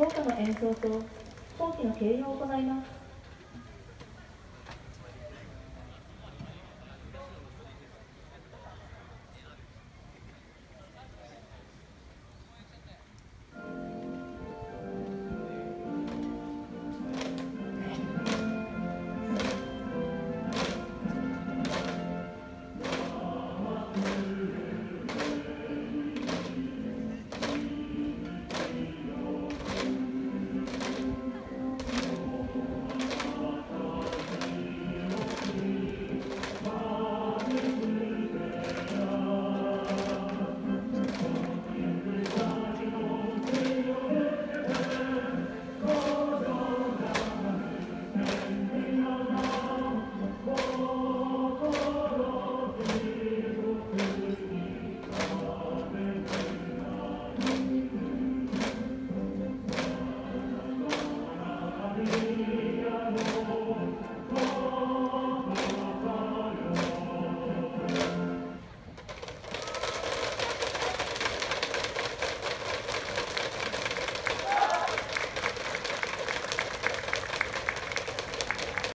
校歌の演奏と後期の掲揚を行います。